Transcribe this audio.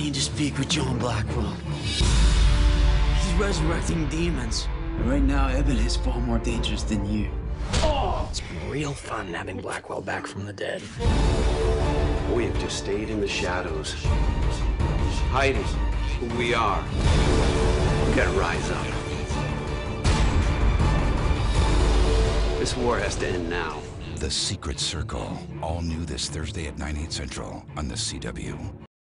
need to speak with John Blackwell. He's resurrecting demons. Right now, Eben is far more dangerous than you. Oh! It's been real fun having Blackwell back from the dead. We have just stayed in the shadows, hiding who we are. We gotta rise up. This war has to end now. The Secret Circle. All new this Thursday at 9, 8 central on the CW.